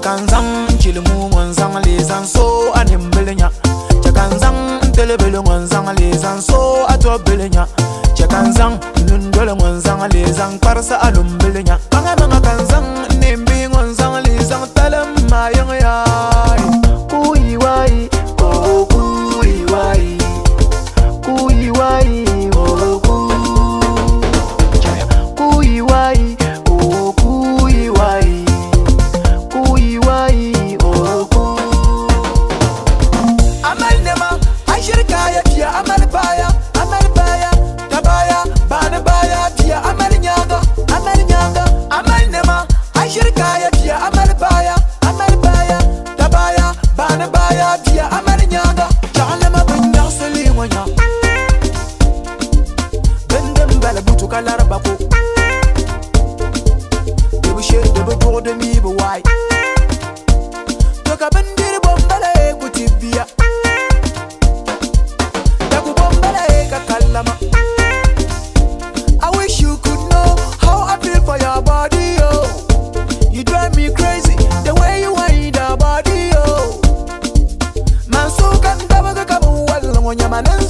Kan zang chilmu mon zang le zang so anim belenya Chakan zang tele bele mon zang le zang so atwa belenya Chakan zang nun dole mon zang le zang alum belenya gale butu ka lara bako debu she debu dogo demi bu wai toka bendiri bombala e kuti biya daku bombala e ka kalama I wish you could know how I feel for your body yo oh. you drive me crazy the way you wind up body yo oh. man so kan daba ka bu wal ngonya manen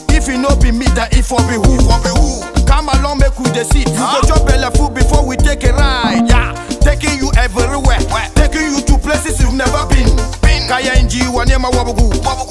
We no be me then if for be who for be who come along make we the seat. you huh? go chop belle before we take a ride yeah. taking you everywhere Where? taking you to places you've never been, been. kaya nji wa nema wabugu, wabugu.